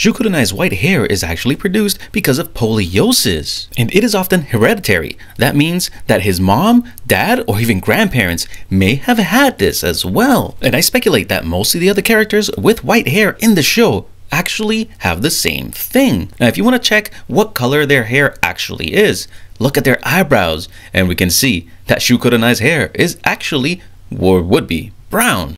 Shu Kurenai's white hair is actually produced because of poliosis, and it is often hereditary. That means that his mom, dad, or even grandparents may have had this as well. And I speculate that most of the other characters with white hair in the show actually have the same thing. Now, if you want to check what color their hair actually is, look at their eyebrows, and we can see that Shu Kurenai's hair is actually, or would be, brown.